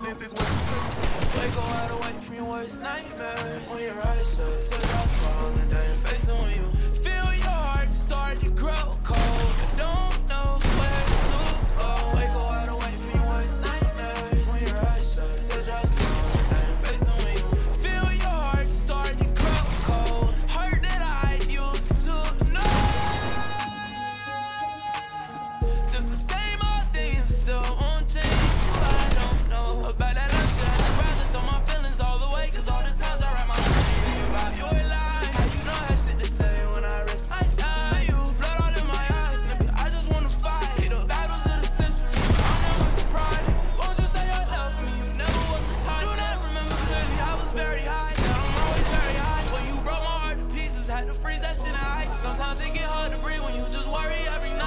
This is what you do. Wake up out of wait from your worst nightmares. Your eyes had to freeze that shit in ice. Sometimes it get hard to breathe when you just worry every night.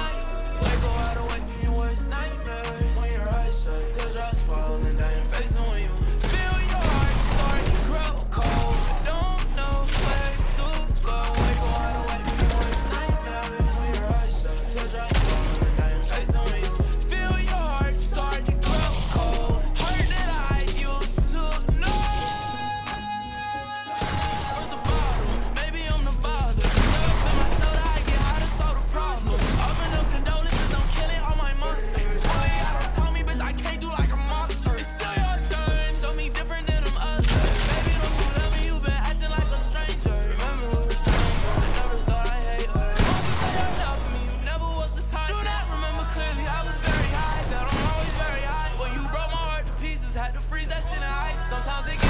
Sometimes it